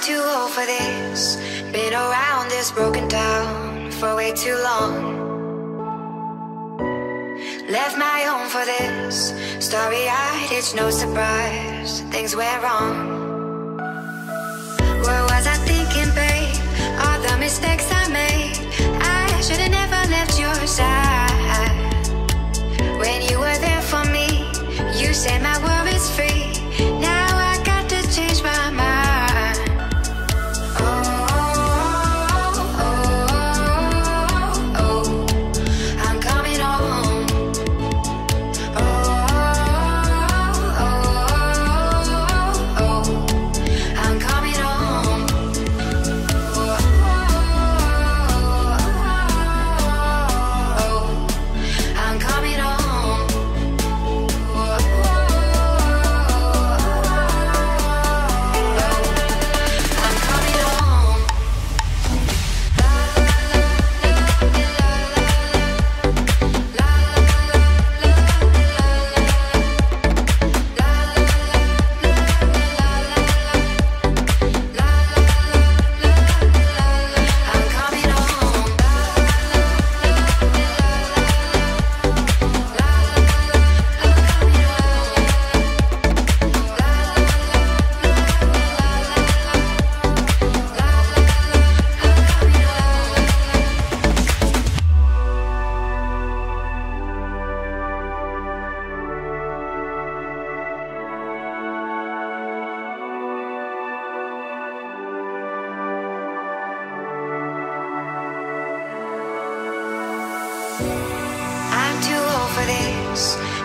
too old for this. Been around this broken town for way too long. Left my home for this. Starry eyed, it's no surprise. Things went wrong. What was I thinking,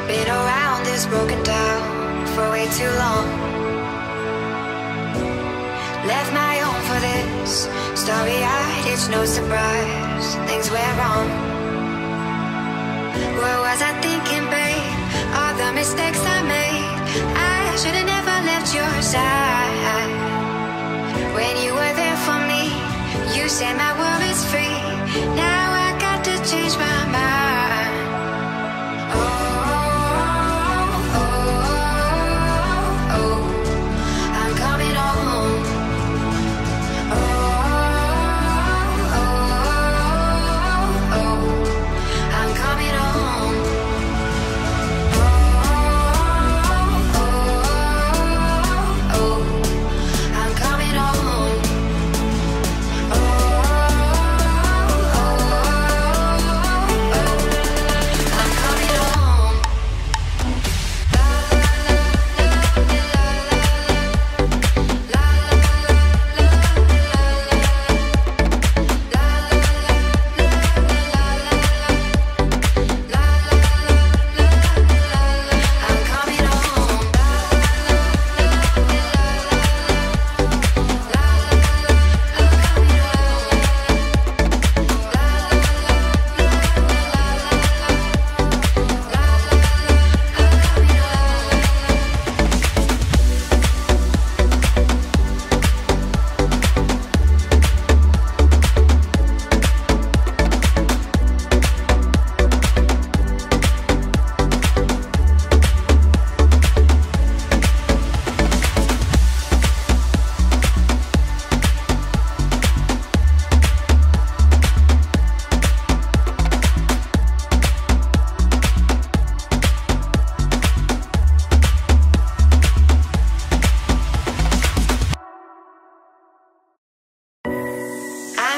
Been around this broken down for way too long. Left my home for this. Starry eyed, it's no surprise. Things went wrong. What was I thinking,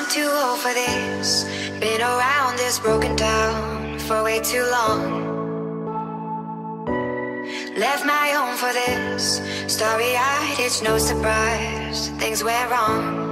Too old for this. Been around this broken town for way too long. Left my home for this. Starry eyed, it's no surprise. Things went wrong.